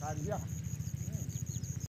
你看，你看，